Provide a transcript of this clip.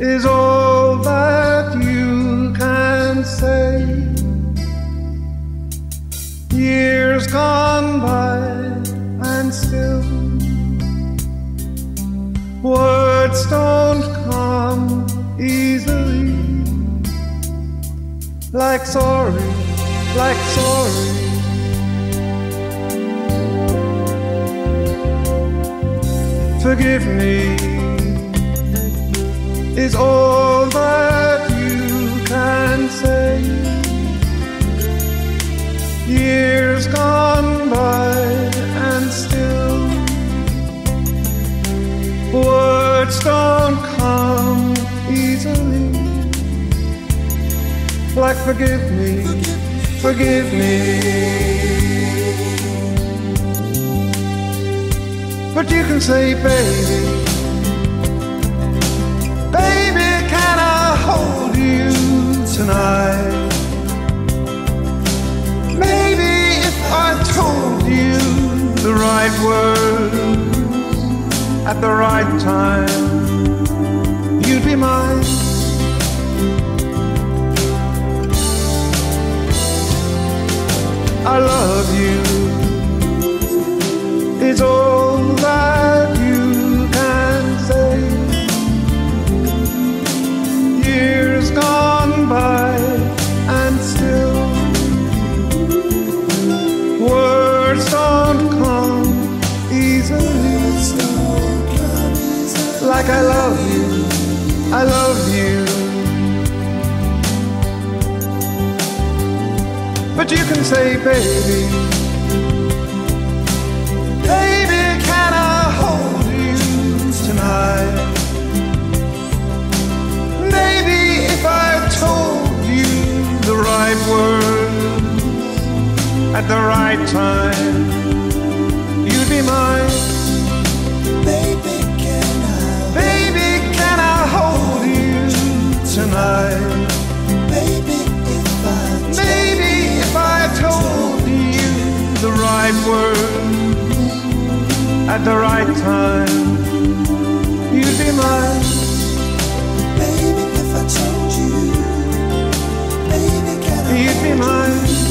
is all that you can say. Years gone by and still words don't come easily. Like sorry, like sorry. Forgive me is all that you can say. Years gone by and still words don't come easily. Like forgive me, forgive me. But you can say, baby, baby, tonight? Maybe if I told you the right words at the right time, you'd be mine. Like I love you, I love you. But you can say, baby. Baby, can I hold you tonight? Maybe if I told you the right words at the right time, you'd be mine. Tonight? baby, if I Maybe if I told you the right words at the right time, you'd be mine. baby, if I told you, baby, can I, You'd be mine.